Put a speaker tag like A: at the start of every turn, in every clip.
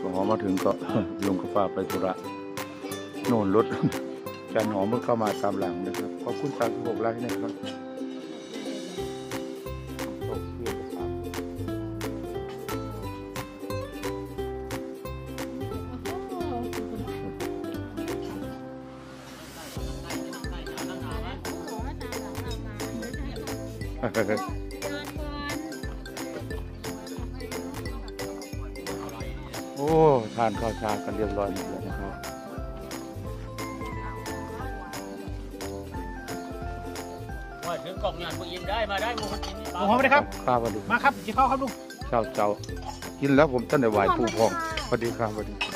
A: ก็หอมมาถึงก็ลุงก็ฝาไปธุระโน่นรถจันหอมมันเข้ามาตามหลังนะครับ ขอบคุณสามสิบหกไลค์นะครับตกเอนครับโอ้ทานข้าวเช้ากันเรียบร้อยหมดแล้วนะครับ
B: ว่าถึงกล่องงานพวกยินได้มาได้มูคนกินนี่
C: ลุงหอมสวัสดีครับ
A: ข้าวสวัสดี
C: มาครับกินข้าวครับลุง
A: เช้าเจ้า กินแล้วผมท่านได้ไหวผู้พองสวัสดีครับสวัสดีครับ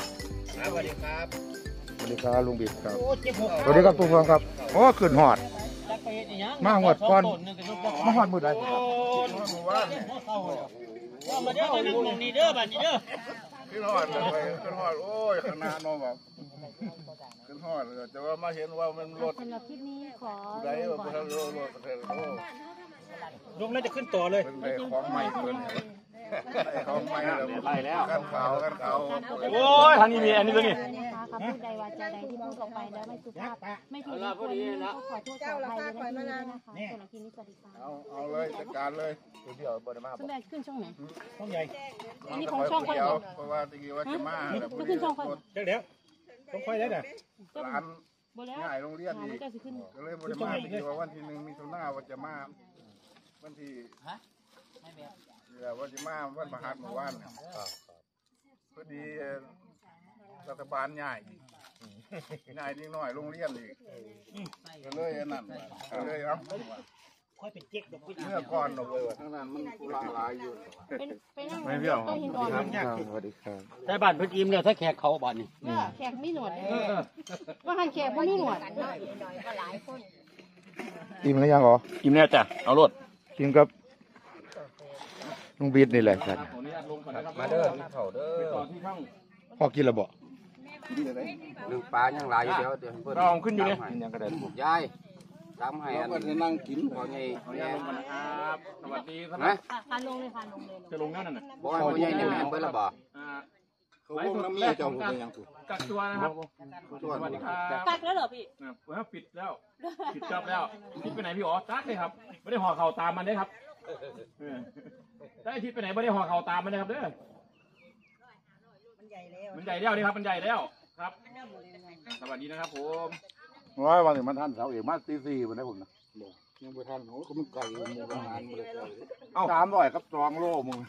C: สวัสดีครับ
A: สวัสดีครับลุงบิดครับ
C: โอ้เจ็บหัว
A: สวัสดีครับผู้พองครับโอ้ขึ้นหอด
B: จักไปเฮ็ดอีหยัง
A: มาหวดก่อน
B: สงต้หงกับลูกบ่
A: มาหอดมือใด
B: โอ้ยว่ามาเด้อมานั่งตรงนี้เด้อบัดนี้เด้อ
D: ขึ้นหอดเลยขึ้นหอดโอ้ยขนาดน้องแบบขึ้นหอดเลยแต่ว่ามาเห็นว่ามันรถ
E: สำหรับคลิปนี้ขอ
D: ไรว่าเป็นรถรถประเทศโอ้
C: ลุงน่าจะขึ้นต่อเลย
D: เป็นไปของใหม่เกินไอ้ของใหม่แล้วไล่แล้วกันขาวกันขาว
C: โอ้ยทางนี้มีอันนี้ด้วยนี่
E: นะคะคำพูดใดวาจาใดที่พูดออกไปแล้วไม่สุภาพไม่ถูกควรก็ขอโทษขออภัยในที่นี้ด้วยนะคะสำหรับคลินี้สวัสดีค่ะ
D: เอาเอาเลยจัดการเลย
A: เดี๋ยวบไดมา
E: สมเด็จขึ้นช่องไหน
C: ต้องใหญ่
E: อันนี้ของช่องค่อยเหรอ
D: เพราะว่าตะกี้ว่าจะมา
E: ก็ขึ้นช่องค่อย
C: เดี๋ยวเดี๋ยวต้องค่อยได้น่ะ
D: ร้านง่ายโรงเรียน
E: หา
D: อี
E: มัน
D: ก
E: ก็สิขึ้น
D: ก็เลยบริมาที่ว่าวันที่หนึ่งมีตุลาว่าจะมาวันที่เดี๋ยวว่าจะมาวันประหัสเมื่อวานเนี่ย บาลใหญ่ใหญ่นิดหน่อยโรงเรียนอีกก็เลยอันนั่นก็เลยเอ้า
C: ค่อยเป็นเจ๊กดอก
D: เมื่อก่อนเนาะเว้ยทั้งนั้นมันกุลาหลายอยู่
E: เป็นไปนั่งโต๊ะหินอ่อน
A: ครับสวัสดีครับ
B: แต่บ้านเพิ่นอิ่มแล้วถ้าแขกเขาบ้านนี่
E: ว่าแขกมีหนวดว่าหันแขกบ่มีหนวด
A: อิ่มแล้วยังเหรอ
B: อิ่มแล้วจ้ะเอารถ
A: กินกับลุงบิดนี่แหละครับ
F: มาเด้อกินข้าวเด้อ
A: พ่อกินแล้วบ่
F: หนึ่งปลายังหลายอยู่เดี๋ยวเดี๋ยวเพิ่น
C: เราขึ้นอยู่เนี่ย
A: กินยังก็ได้ลูก
F: ยายตามให้อัน
D: ก็จะนั่งกิน
F: พ่อใหญ่แม่
C: ครับสวัสดีครับ
F: นะ
E: พาลงเลยพาลงเลย
C: จะลงนั่นน่ะ
F: บอกให้พ่อใหญ่เนี่ยแม่นเบิ่ละบ่
C: อ่า
D: เขาวงน้ำเมียเจ้าผมเป็นยังกู
C: กักตัวนะครับ
D: ส่วน
C: สวัสดีครับ
E: ตักแล้วเหรอพี่
C: นะว่าปิดแล้วปิดจับแล้วทิศไปไหนพี่อ๋อจักเลยครับไม่ได้ห่อเข่าตามมันได้ครับเออได้ทิศไปไหนไม่ได้ห่อเข่าตามมันเลยครับเด้อมันใหญ่ แล้วมันใหญ่แล้วนี่ครับมันใหญ่แล้วครับ สวัสดีนะครับผม
D: ว่าวันนี้มันท่านเสาเอกมาตีสี่วันนี้ผมนะยังไม่ทันโอ้ก็มันไก่หมูอาหารมาเลยเอ้าสามร้อยกับสองโลมึง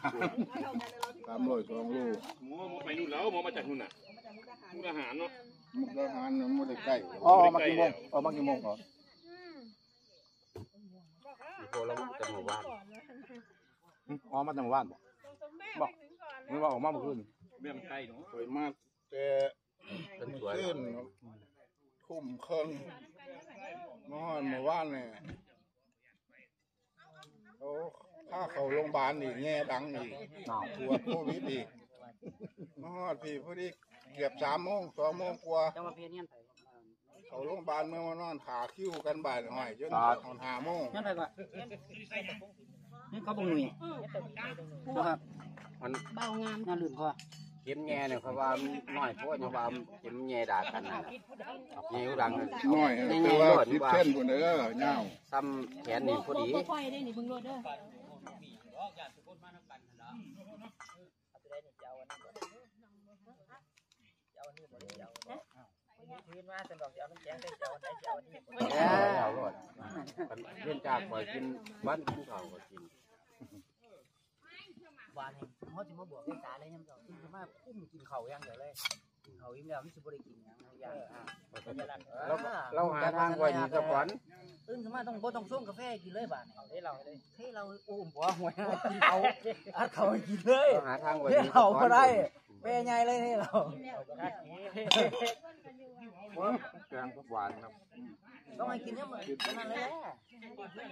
D: สามร้อยสองโล
C: หมูหมูไปนู่นแล้วหมูมาจากนู่นน่ะมูอาหารเนาะ
D: มุกอาหารมันไม่ได้ใกล้
A: อ๋อเอามากี่โมงเอามากี่โมงก่อน
F: โอ้เราจะหมู่บ้าน
A: อ๋อมาตั้งว่านบ่บอกไม่ว่าออกมาเมื่อคืน
C: เรื่องใกล้เนาะ
D: สวยมากแต่
F: เป็นสวย
D: ขึ้นทุ่มเครื่องนอนเมื่อวานเนี่ยเขาถ้าเขาโรงพยาบาลอีกแง่ดังอีกตรวจโควิดอีกนอนพี่พอดีเกือบสามโมงสองโมงกว่า
B: จังว่าเพียนเฮียนไป
D: เขาโรงพยาบาลเมื่อวานนอนขาคิ้วกันบ่ายหน่อยจนตอนห้าโมง
B: เฮียนไปก่อนนี่เขาบ่งหนุ่ยนะครับ
F: มัน
E: เบางาม
B: น่าลืมพ่อ
F: เข็มแง่เนี่ยเขาว่ามันน้อยเพราะว่ายังว่ามันเข็มแง่ด่ากันน่ะแง่อยู่ดังนั่น
D: น้อยแต่ว่าสิบเส้นบนเด้อเงา
F: ซ้ำแขนนี่พอดี
E: ค่อยได้นี่เบิ่งรถเด้อ
F: แล้วรอดมันเล่นจากปล่อยกินบ้านกินข้าวก็กิน
B: บ้านนี่เขาสิมาบวกภาษาเลยยามเช้าคือสิมาคุ้มกินข้าวอย่างเดียวเลยกินข้าวอิ่มแล้วมันสิบ่ได้กินหยังอย่างอ่า
F: เราเราหาทางไว้ดีสักวัน
B: ตื่นขึ้นมาต้องบ่ต้องส่งกาแฟกินเลยบ้านนี่เฮ้ยเราเลยเฮ้ยเราอุ้มหัวหวยกินเขาอัดเขาให้กินเลย
F: เราหาทางไว้
B: เฮ้ย
F: ดีสั
B: เรา
F: ก
B: ก็
F: วัน
B: ได้เป้ใหญ่เลยนี่เรา
D: แกงผักหวานครับ
B: ต้องให้กินเนี่ยมันนั่นเลย แหละ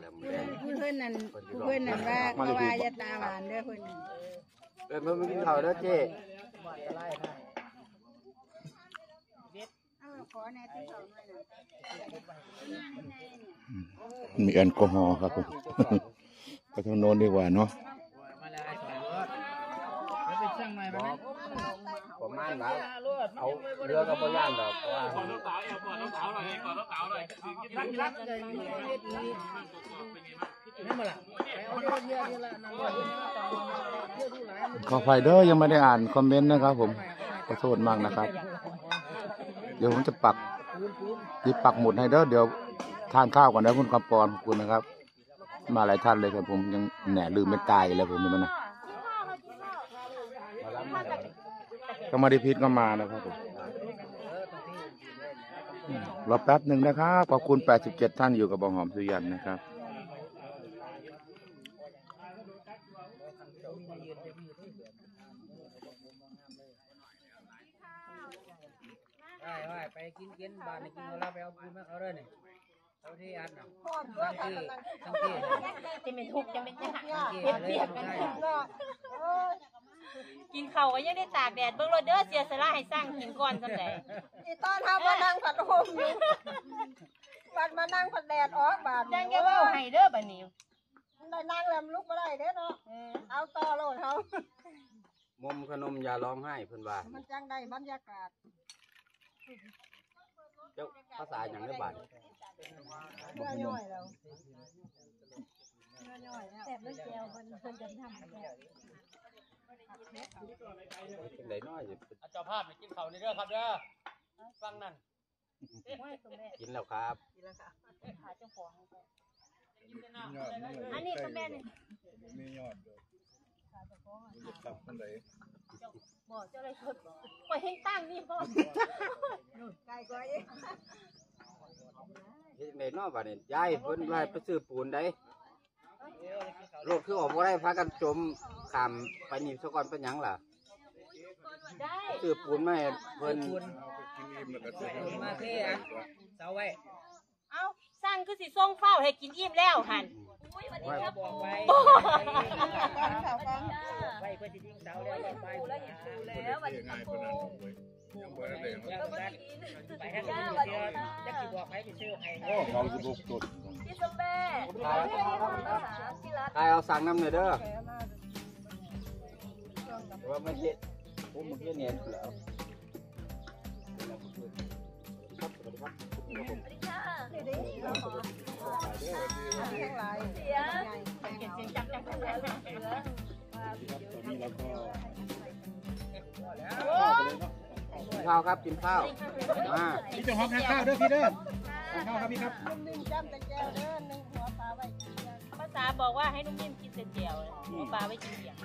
F: แล้วมันแดง
G: ผู้เพื่อนนั่นผู้เพื่อนนั่นว่าเขาว่าจะตาหวานเด้อเพื่อน
F: เออมันกินข้าวเด้อเจ้า
B: นจะไล่นะ
G: อแน่ที่เขาหน่อยนะ
A: มีแอลกอฮอล์ครับผม ทางโน้นดีกว่าเนาะ
B: ป
F: ระมาณว่าเอาเรือกับบย่านดอกเราะว่า
C: ก่อนน้องสาวแอบก่อนน้องสาวหน่อยก่อนน้องสาวหน่อยรักรักเลย
B: นี่มาละเอาละนั่นเยอะเยอะดูหลาย
A: ขอไฟเด้อยังไม่ได้อ่านคอมเมนต์นะครับ ผมขอโทษมากนะครับ เดี๋ยวผมจะปักที่ปักหมุดให้เด้อเดี๋ยวทานข้าวก่อนนะคุณกำปอนขอบคุณนะครับ มาหลายท่านเลยครับผมยังแหน่ลืมไม่ตายเลยผมนี่มันนะก็มาดิพิษก็มานะครับผมอืมรอแป๊บหนึ่งนะครับขอบคุณ 87 ท่านอยู่กับบองหอมสุยันนะครับ
B: ได้ว่าไปกินกินบ้านกินเราไปเอาปืนมาเอาเลยนี่ เอาที่อัดน่ะสังเกตสังเกต
H: จะเป็นทุกข์จะเป็นยาก
B: สังเกต
H: เฮ็ด
B: อะไร
H: เปียก
B: กั
H: กันน
B: ได้
H: กินข้าวก็ยังได้ตากแดดเบิ่งรถเด้อเสียสละให้สร้างหินก่อนซั่นแหละ
G: อีตอนทำมานั่งผัดโฮมอยู่วันมานั่งผัดแดดออกบาด
H: จังแกเว้าให้เด้อบัดนี้
G: ได้นั่งแล้วลุกมาได้เด้อเนาะเอาต่อโลดเขา
F: มุมขนมอย่าร้องไห้เพิ่นว่า
G: มันจังได้บรรยากาศ
F: เจ้าภาษาหยังได้บาด
G: เมื่อย่อยแล้วเมื่อย่อยแล้ว
H: แต่บ่แจวเพิ่นเพิ่นจะทำให้
F: จังได๋น้อยสิ
B: เจ้าภาพกินข้าวนี่เด้อครับเด้อฟังนั่น
F: กินแล้วครับ
H: ขาเจ้าของอันนี้ก็แม่นี่
D: มียอดอยู่ตับมันไหน
H: บ่เจ้าเลยสดปล่อยให้ตั้งนี่พ่อ
G: ไก่กว่าอีก
F: เฮ็ดจังได๋น้อยบาดนี้ยายเพิ่นว่าไปซื้อปูนได้รถคือออกบ่ได้พากันจมข้ามไปนี่ซะก่อนเป็นหยังล่ะ
H: ได้
F: ซื้อปูนมาให้เพิ่น
D: กินอิ่มแล้วก็จะ
B: มาเท่อะเสาไว้
H: เอ้าสร้างคือสิส่งเฝ้าให้กินอิ่มแล้วหั่น
F: ไว้
B: บอกไว้
G: ข่าวฟัง
B: ไว้เพื่อที่ทิ้งเสาแล้วไปแล้วเห็นปูแล้ว
D: ง่ายปานนั้นเว้ยยัง บ่ได้เลย
B: แล้วก็ไปทางนี้เดียวจะกี่บอกให้ไปซื้อให้
D: โอ้เขาสิบุกจุด
F: ตายเอาสั่งน้ำหน่อยเด้อว่ามันเฮ็ดผมมันเฮ็ดเนี่ยแล้ว
G: ทั้งหลาย
H: เก็บเสียงจังจังจังจัง
F: กิน ข้าวครับกินข้าวมา
B: พี่เจ้าของทานข้าวเด้อพี่เด้อทานข้าวครับพี่ครับ
G: นึ่งจำแต่แก้วเด้อนึ่งหัวปลาไว้กินกัน
H: ภาษาบอกว่าให้นุ่มนิ่มกินแต่เจียวเอาปลาไว้กินเดียว